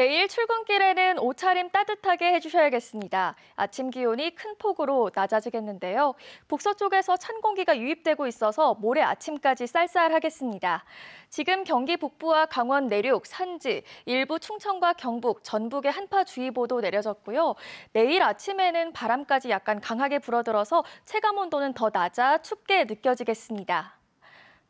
내일 출근길에는 옷차림 따뜻하게 해주셔야겠습니다. 아침 기온이 큰 폭으로 낮아지겠는데요. 북서쪽에서 찬 공기가 유입되고 있어서 모레 아침까지 쌀쌀하겠습니다. 지금 경기 북부와 강원 내륙, 산지, 일부 충청과 경북, 전북에 한파주의보도 내려졌고요. 내일 아침에는 바람까지 약간 강하게 불어들어서 체감 온도는 더 낮아 춥게 느껴지겠습니다.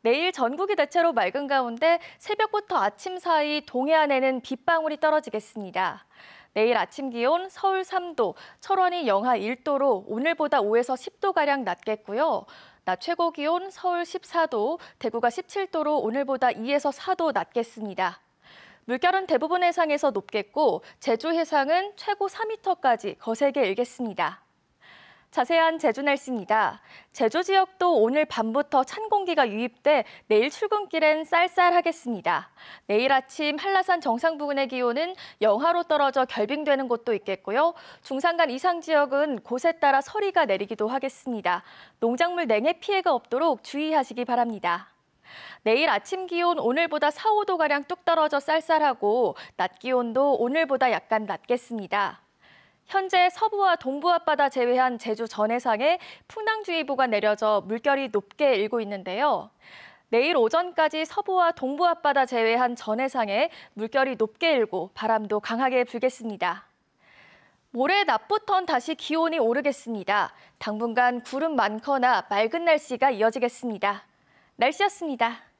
내일 전국이 대체로 맑은 가운데 새벽부터 아침 사이 동해안에는 빗방울이 떨어지겠습니다. 내일 아침 기온 서울 3도, 철원이 영하 1도로 오늘보다 5에서 10도가량 낮겠고요. 낮 최고 기온 서울 14도, 대구가 17도로 오늘보다 2에서 4도 낮겠습니다. 물결은 대부분 해상에서 높겠고 제주 해상은 최고 4m까지 거세게 일겠습니다. 자세한 제주 날씨입니다. 제주 지역도 오늘 밤부터 찬 공기가 유입돼 내일 출근길엔 쌀쌀하겠습니다. 내일 아침 한라산 정상 부근의 기온은 영하로 떨어져 결빙되는 곳도 있겠고요. 중산간 이상 지역은 곳에 따라 서리가 내리기도 하겠습니다. 농작물 냉해 피해가 없도록 주의하시기 바랍니다. 내일 아침 기온 오늘보다 4, 5도가량 뚝 떨어져 쌀쌀하고 낮 기온도 오늘보다 약간 낮겠습니다. 현재 서부와 동부 앞바다 제외한 제주 전해상에 풍랑주의보가 내려져 물결이 높게 일고 있는데요. 내일 오전까지 서부와 동부 앞바다 제외한 전해상에 물결이 높게 일고 바람도 강하게 불겠습니다. 모레 낮부턴 다시 기온이 오르겠습니다. 당분간 구름 많거나 맑은 날씨가 이어지겠습니다. 날씨였습니다.